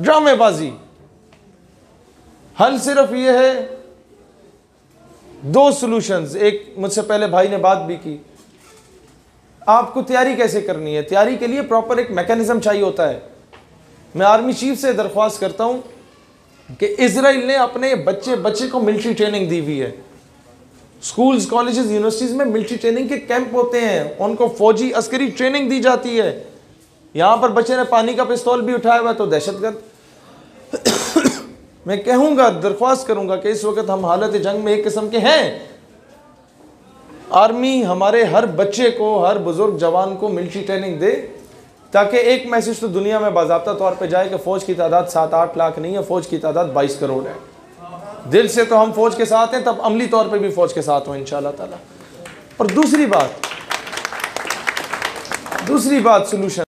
ड्रामेबाजी। हल सिर्फ़ ये है, दो सॉल्यूशंस एक मुझसे पहले भाई ने बात भी की। आपको तैयारी कैसे करनी है? तैयारी के लिए प्रॉपर एक मैकेनिज्म चाहिए होता है। मैं आर्मी चीफ से दरख्वास्त करता हूँ कि इसराइल ने अपने बच्चे बच्चे को मिलिट्री ट्रेनिंग दी हुई है। स्कूल्स कॉलेजेस यूनिवर्सिटीज में मिलिट्री ट्रेनिंग के कैंप होते हैं। उनको फौजी अस्करी ट्रेनिंग दी जाती है। यहाँ पर बच्चे ने पानी का पिस्तौल भी उठाया हुआ तो दहशतगर्द। मैं कहूँगा, दरख्वास्त करूँगा कि इस वक्त हम हालत जंग में एक किस्म के हैं। आर्मी हमारे हर बच्चे को, हर बुज़ुर्ग जवान को मिलिट्री ट्रेनिंग दे, ताकि एक मैसेज तो दुनिया में बाबा तौर पे जाए कि फ़ौज की तादाद सात आठ लाख नहीं है, फ़ौज की तादाद बाईस करोड़ है। दिल से तो हम फौज के साथ हैं, तब अमली तौर पे भी फौज के साथ हों इन ताला। और दूसरी बात दूसरी बात सोल्यूशन